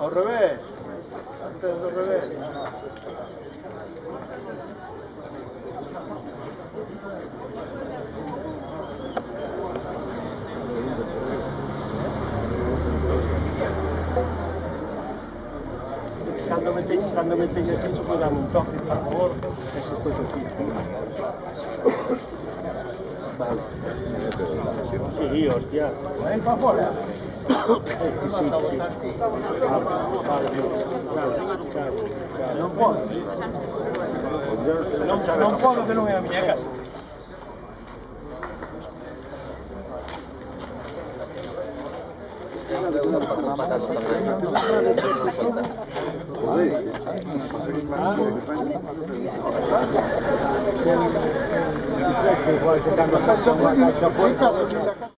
Al revés. Antes al revés. Cuando me tengo, cuando me tengo aquí, un toque, por favor. Eso estoy aquí. Vale. Sí, hostia. Por favor? Ah. Non podo. Non, non podo que non é a miña casa. Em